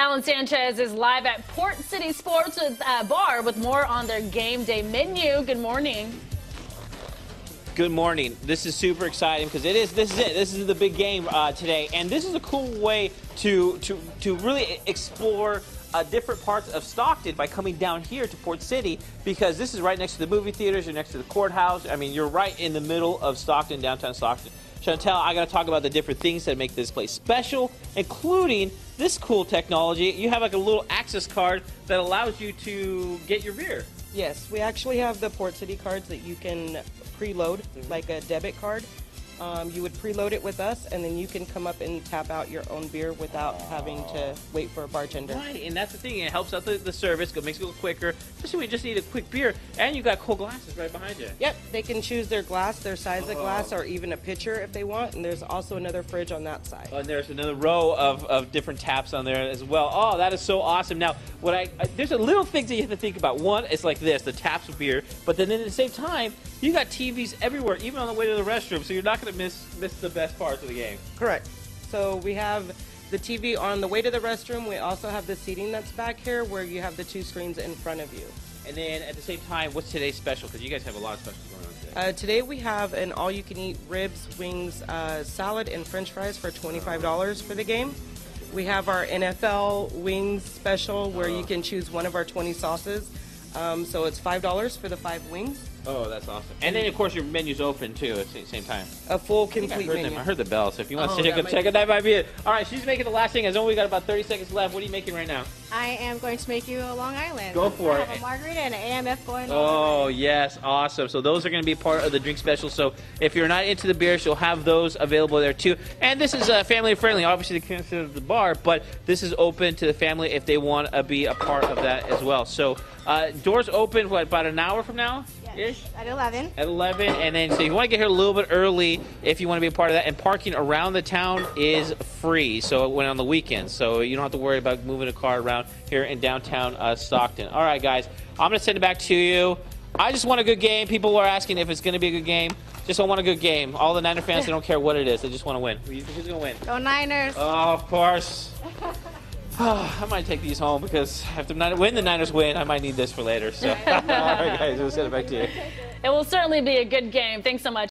Alan Sanchez is live at Port City Sports with, uh, Bar with more on their game day menu. Good morning. Good morning. This is super exciting because it is. This is it. This is the big game uh, today, and this is a cool way to to to really explore uh, different parts of Stockton by coming down here to Port City because this is right next to the movie theaters. You're next to the courthouse. I mean, you're right in the middle of Stockton, downtown Stockton. Chantel, I got to talk about the different things that make this place special, including this cool technology. You have like a little access card that allows you to get your beer. Yes, we actually have the Port City cards that you can preload, Mm-hmm. like a debit card. Um, you would preload it with us, and then you can come up and tap out your own beer without having to wait for a bartender. Right, and that's the thing. It helps out the, the service, it makes it go quicker, especially when you just need a quick beer, and you got cool glasses right behind you. Yep, they can choose their glass, their size of glass, Oh. or even a pitcher if they want. And there's also another fridge on that side. And there's another row of, of different taps on there as well. Oh, that is so awesome. Now, what I, I there's a little things that you have to think about. One, it's like this, the taps of beer, but then at the same time, you got TVs everywhere, even on the way to the restroom, so you're not going to miss miss the best parts of the game. Correct. So we have the TV on the way to the restroom. We also have the seating that's back here where you have the two screens in front of you. And then at the same time, what's today's special? Because you guys have a lot of specials going on today. Uh, today we have an all-you-can-eat ribs, wings, uh, salad, and French fries for twenty-five dollars for the game. We have our NFL wings special where you can choose one of our twenty sauces. Um, so it's five dollars for the five wings. Oh, that's awesome. And then, of course, your menu's open, too, at the same time. A full I I complete heard menu. them. I heard the bell, so if you want Oh, to check it, might check it, that might be it. All right, she's making the last thing. As only we got about 30 seconds left. What are you making right now? I am going to make you a Long Island. Go for I it. have a margarita and an AMF going Oh, on. yes, awesome. So those are going to be part of the drink special. So if you're not into the beers, you'll have those available there too. And this is uh, family friendly. Obviously, they consider the bar, but this is open to the family if they want to be a part of that as well. So uh, doors open what about an hour from now? Yes, at 11. At 11, and then so you want to get here a little bit early if you want to be a part of that. And parking around the town is free, so when on the weekends, so you don't have to worry about moving a car around here in downtown uh, Stockton. All right, guys, I'm gonna send it back to you. I just want a good game. People are asking if it's gonna be a good game. Just I want a good game. All the Niner fans, they don't care what it is. They just want to win. Who's gonna win? Go Niners. Oh, of course. I might take these home because if the when the Niners win, I might need this for later. So, all right, guys, we'll send it back to you. It will certainly be a good game. Thanks so much.